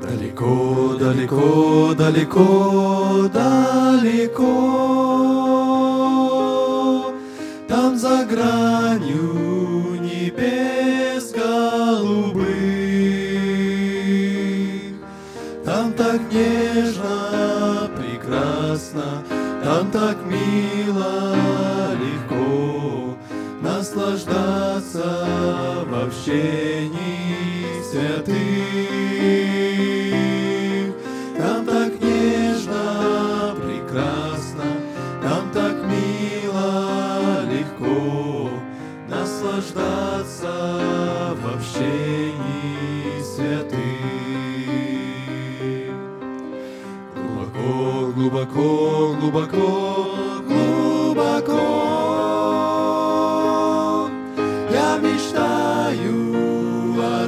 Далеко, далеко, далеко, далеко, Там за гранью небес голубых, Там так нежно, прекрасно, Там так мило, легко Наслаждаться в общении святых. Глубоко, глубоко, я мечтаю о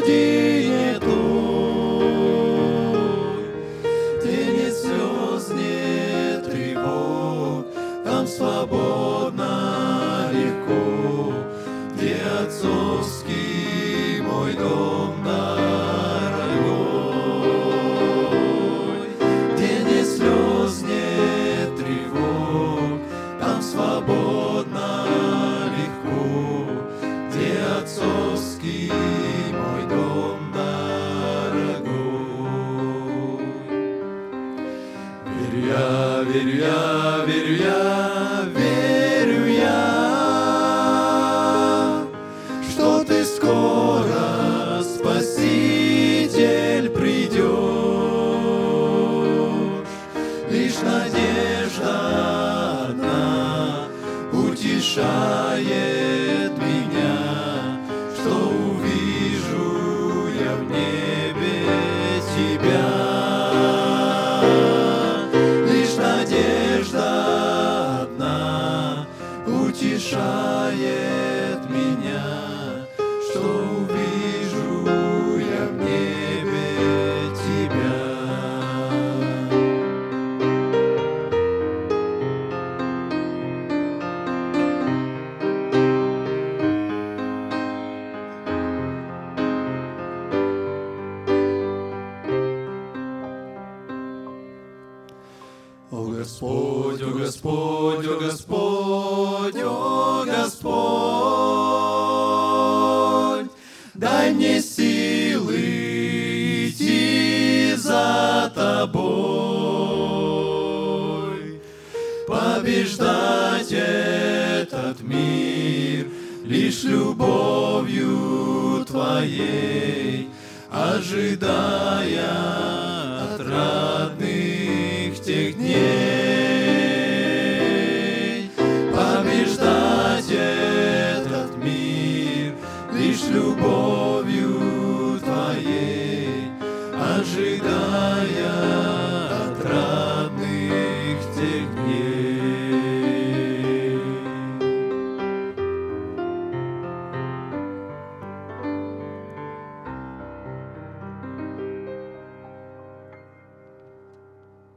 родине той, где нет слез, нет тревог, там свободно, легко, где отцовский мой дом дорогой, Я, верю я, верю я, верю я, что ты скоро, Спаситель, придешь. Лишь надежда одна утешает меня, утешает меня, что увижу Господь, о Господь, о Господь, о Господь, дай мне силы идти за Тобой, побеждать этот мир лишь любовью Твоей, ожидая отрадных тех дней. любовью Твоей, ожидая отрадных тех дней.